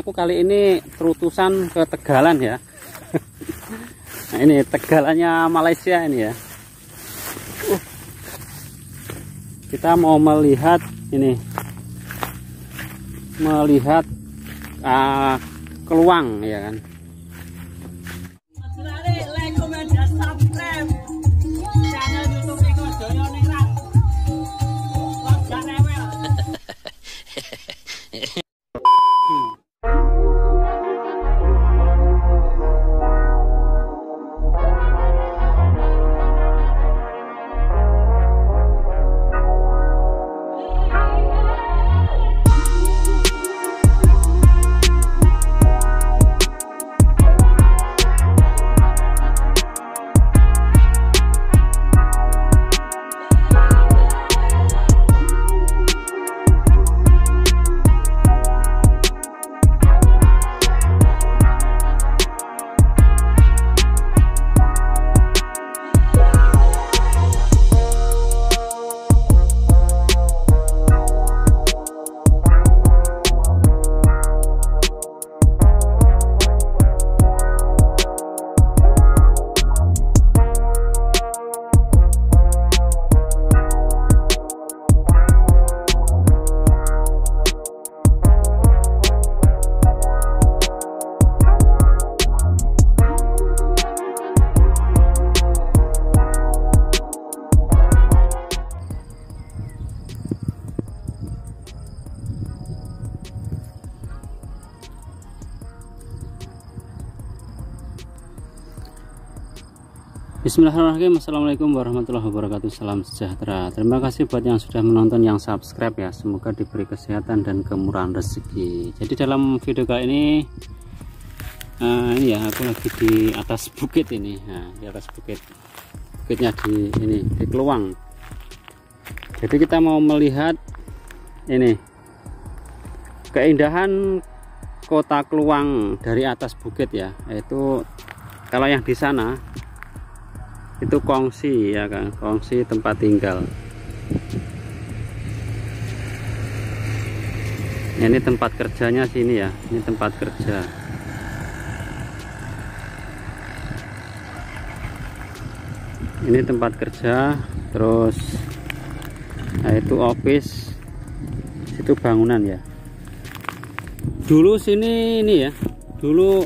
aku kali ini terutusan ke Tegalan ya. Nah ini Tegalannya Malaysia ini ya. Uh. kita mau melihat ini. Melihat uh, keluang ya kan Bismillahirrahmanirrahim. Assalamualaikum warahmatullahi wabarakatuh. Salam sejahtera. Terima kasih buat yang sudah menonton yang subscribe ya. Semoga diberi kesehatan dan kemurahan rezeki. Jadi dalam video kali ini uh, Ini ya aku lagi di atas bukit ini. Nah, Di atas bukit. Bukitnya di ini di Keluang. Jadi kita mau melihat Ini Keindahan kota Keluang dari atas bukit ya. Yaitu kalau yang di sana itu kongsi ya kan? Kongsi tempat tinggal. Ini tempat kerjanya sini ya. Ini tempat kerja. Ini tempat kerja terus nah itu office. Situ bangunan ya. Dulu sini ini ya. Dulu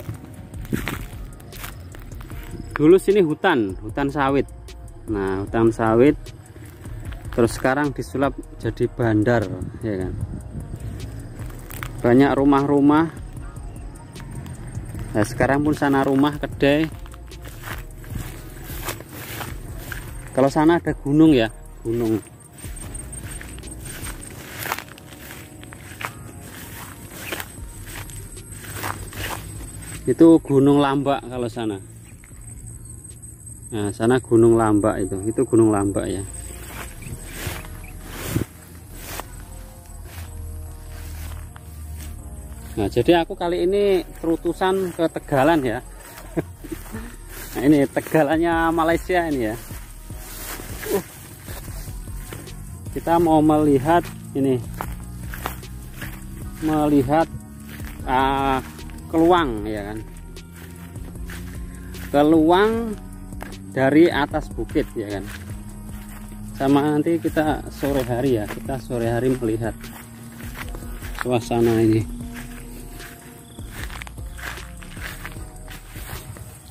dulu sini hutan hutan sawit. Nah hutan sawit terus sekarang disulap jadi bandar ya kan? Banyak rumah-rumah. Nah sekarang pun sana rumah kedai. Kalau sana ada gunung ya gunung. Itu gunung lambak kalau sana Nah, sana Gunung Lambak itu. Itu Gunung Lambak ya. Nah, jadi aku kali ini terutusan ke Tegalan ya. nah, ini Tegalannya Malaysia ini ya. Uh. Kita mau melihat ini. Melihat uh, keluang ya kan. Keluang dari atas bukit ya kan? Sama nanti kita sore hari ya kita sore hari melihat suasana ini.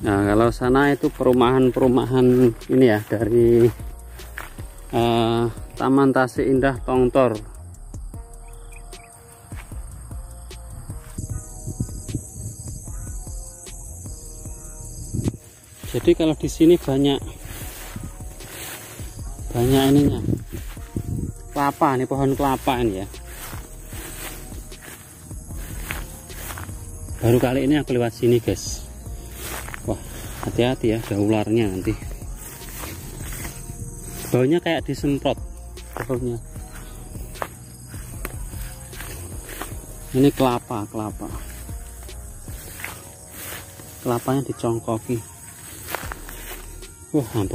Nah kalau sana itu perumahan-perumahan ini ya dari uh, Taman Tasik Indah Tongtor jadi kalau di sini banyak banyak ininya. Kelapa nih pohon kelapa ini ya. Baru kali ini aku lewat sini guys. Wah hati-hati ya ada ularnya nanti. Baunya kayak disemprot pohonnya. Ini kelapa kelapa. Kelapanya dicongkoki Wah, uh.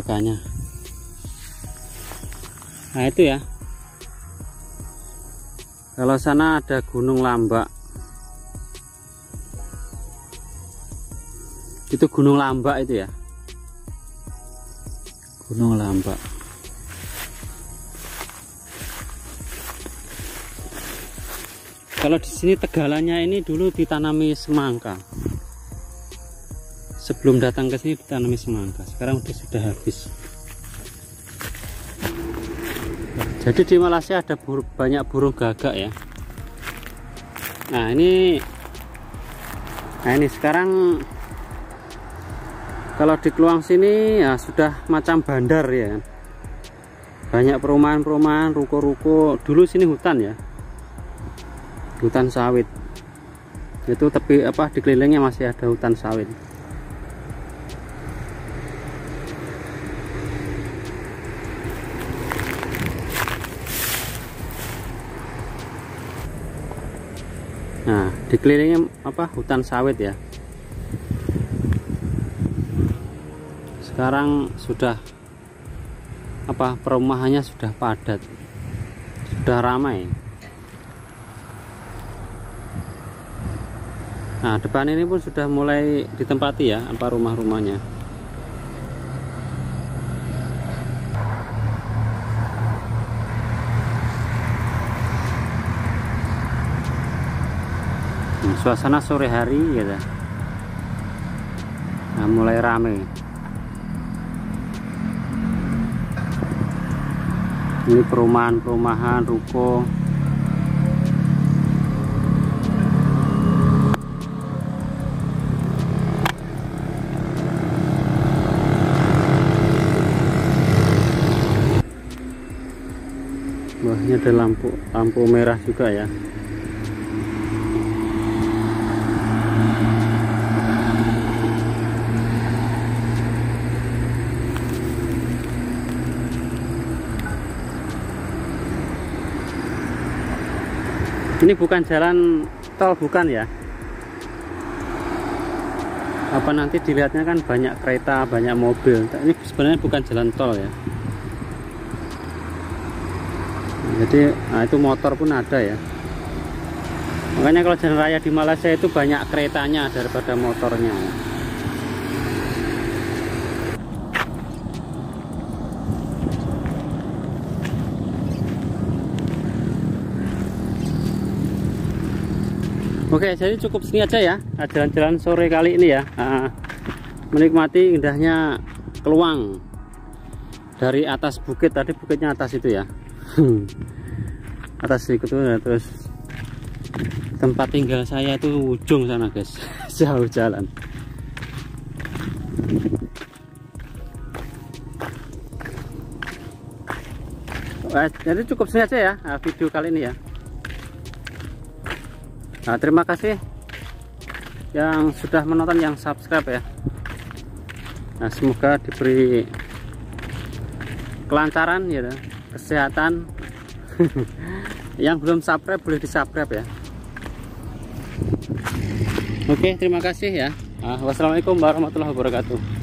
Nah, itu ya. Kalau sana ada Gunung Lambak. Itu Gunung Lambak itu ya. Gunung Lambak. Kalau di sini tegalannya ini dulu ditanami semangka sebelum datang ke sini ditanami semangka. Sekarang sudah sudah habis. Jadi di Malaysia ada bur banyak burung gagak ya. Nah ini nah ini sekarang kalau di Keluang sini ya sudah macam bandar ya banyak perumahan-perumahan ruko-ruko. Dulu sini hutan ya. Hutan sawit. Itu tapi apa dikelilingnya masih ada hutan sawit nah dikelilingnya apa? Hutan sawit ya. Sekarang sudah apa perumahannya sudah padat. Sudah ramai. Nah, depan ini pun sudah mulai ditempati ya, apa rumah-rumahnya. Suasana sore hari ya. Nah, mulai rame. Ini perumahan-perumahan, ruko. Wah ini ada lampu lampu merah juga ya ini bukan jalan tol bukan ya? Apa nanti dilihatnya kan banyak kereta banyak mobil. Ini sebenarnya bukan jalan tol ya? Jadi nah itu motor pun ada ya? Makanya kalau jalan raya di Malaysia itu banyak keretanya daripada motornya Oke, jadi cukup sini aja ya. Jalan-jalan sore kali ini ya. menikmati indahnya keluang dari atas bukit. Tadi bukitnya atas itu ya. atas itu terus tempat tinggal saya itu ujung sana guys. Jauh jalan. Jadi cukup saja ya nah, video kali ini ya nah, terima kasih yang sudah menonton yang subscribe ya. Nah semoga diberi kelancaran ya kesehatan. Yang belum subscribe boleh di subscribe ya. Oke terima kasih ya. Ah, wassalamualaikum warahmatullahi wabarakatuh